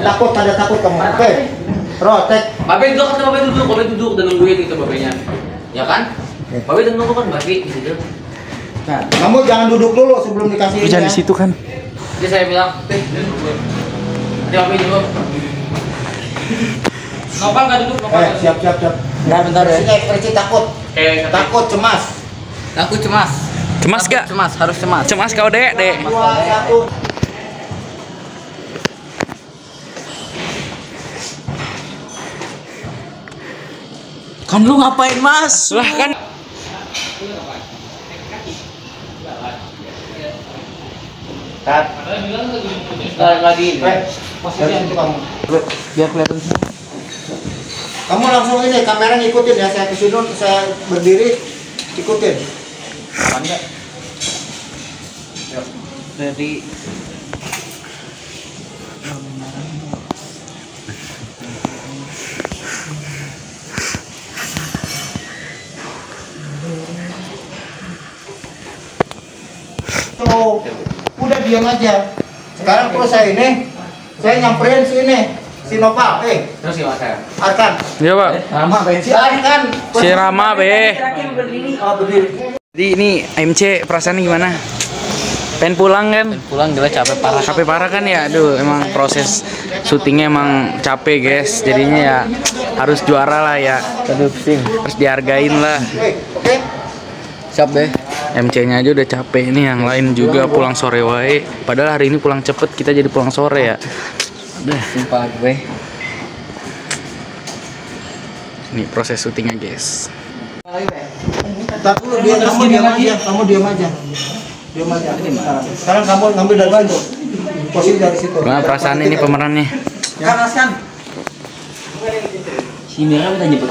takut, ada takut kamu. Oke. Bro, tek. Babe duduk kan babe duduk, babe duduk dan nungguin itu babenya. Ya kan? Babe dan nunggu kan babe di situ. Nah, kamu jangan duduk dulu sebelum dikasih ini Jangan ya. di situ kan. Jadi saya bilang, "Eh, duduk." Ada babe dulu. Nopal nggak duduk, nopal. Eh, siap, siap, siap. Bentar, bentar ya. Sini ekspresi takut. Eh, Takut, cemas. Aku cemas. Cemas gak? Cemas, harus cemas. Cemas kau dek, dek. Dua, satu. Kan lu ngapain mas? Lah kan Tat. Nggak lagi. Eh, kamu. Biar kelihatan. Kamu langsung ini kamera ngikutin ya. Saya ke sini, saya berdiri, ikutin. Dari Tuh, udah diam aja. Sekarang terus saya ini, saya nyamperin si ini, si Nopal, eh, Terus gimana saya? Arkan, Iya pak. Rama apa si Arkan. Si Rama be. Oh, berdiri. Jadi ini MC perasaan gimana? Pengen pulang kan? pulang gila capek parah. Capek parah kan ya, aduh emang proses syutingnya emang capek guys. Jadinya ya harus juara lah ya. Aduh pusing. Harus dihargain lah. Eh, oke. Siap deh. MC-nya aja udah capek ini yang lain juga pulang sore wae. Padahal hari ini pulang cepet kita jadi pulang sore ya. Udah. Sumpah gue. Ini proses syutingnya guys. Ntar dulu dia kamu diam aja, kamu diam aja. Diam aja. Sekarang, sekarang kamu ngambil dari bantu. Posisi dari situ. Gimana perasaan ini pemerannya? Kan, kan. Si Mira minta jemput.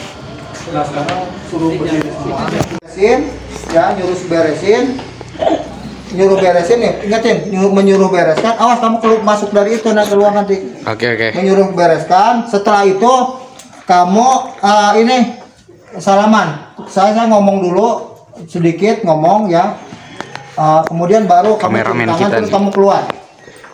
sekarang suruh berdiri semua. Beresin, ya nyuruh beresin. Nyuruh beresin nih, ingetin, nyuruh, menyuruh bereskan. Awas kamu keluar masuk dari itu nah keluar nanti. Oke oke. Menyuruh bereskan. Setelah itu kamu eh, ini salaman. Saya, saya ngomong dulu sedikit ngomong ya. Eh, kemudian baru kamu Kameramen cium tangan, kita terus nih. kamu keluar.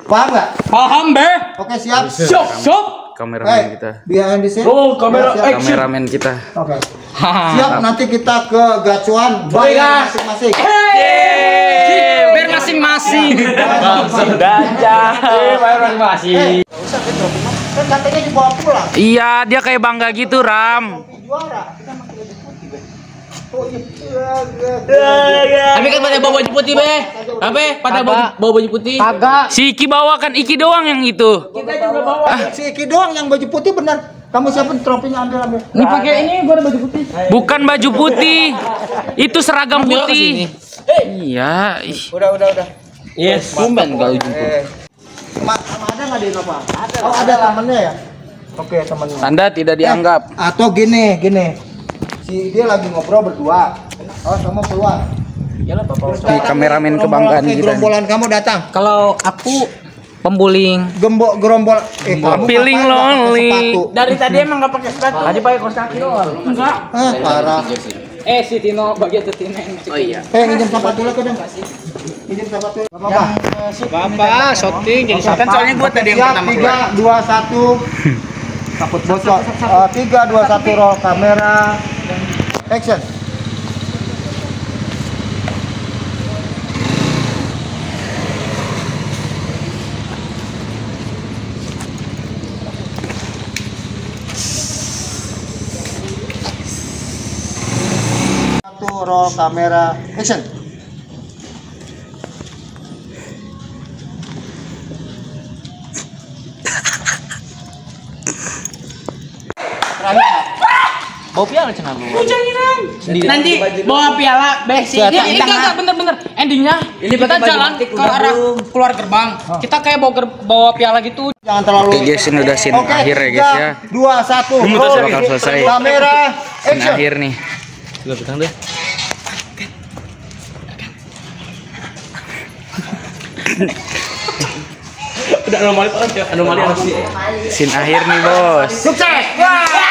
Paham nggak? Paham be. Oke siap. Siap, siap. Kameramen Eh, kita. behind the scene. Oh, kamera Ya, siap. Kameramen kita. Oke. Siap, nanti kita ke gacuan bayar masing-masing. Yeay. Biar masing-masing. Gajah. Bayar masing-masing. Nggak usah, Pedro. Kan katanya dibawa pulang. Iya dia kayak bangga gitu Ram. Juara. Kita masih lebih putih, Be. Oh iya. Tapi kan pada bawa baju putih be. Apa? Pada bawa bawa baju putih. Kagak. Si Iki bawa kan Iki doang yang itu. Kita juga bawa. Si Iki doang yang baju putih benar. Kamu siapa trofinya ambil ambil. Ini pakai ini gua ada baju putih. Bukan baju putih. Itu seragam putih. Iya. ih. Udah udah udah. Yes. Tumben kalau jemput. Eh. Ada nggak di Nova? Ada. Oh ada temennya ya. Oke temennya. Tanda tidak dianggap. Eh, atau gini gini. Si dia lagi ngobrol berdua. Oh kamu keluar. Iyalah bapak. Kameramen kebanggaan Eh, kita. Gerombolan kamu datang. Kalau aku pembuling. Gembok gerombol. Eh kamu Feeling lonely. Dari tadi emang gak pakai sepatu. Tadi pakai kaos kaki doang. Enggak. Ah, parah. Eh si Tino bagian tuh Tino yang Oh iya. Eh, minjem sepatu lah kadang. Minjem sepatu. Apa-apa. Bapak shooting jadi Kan soalnya gua tadi yang pertama Tiga, dua, satu. Takut bocor. Eh, Tiga, dua, satu, roll kamera. Action. Satu, roll kamera. Action. Terakhir. Bawa piala cenah lu. Nanti bawa piala besi. Siap, Ini tang- enggak enggak bener-bener. Endingnya Ini kita jalan ke udah arah keluar gerbang. Kita kayak bawa bawa piala gitu. Jangan terlalu. Oke guys, ini udah scene Oke, akhir ya guys ya. Dua, satu. Udah roll. bakal selesai. Kamera, Scene action. akhir nih. Coba pegang deh. Udah anomali banget ya, anomali anomali. Scene akhir nih bos. Sukses. Wah.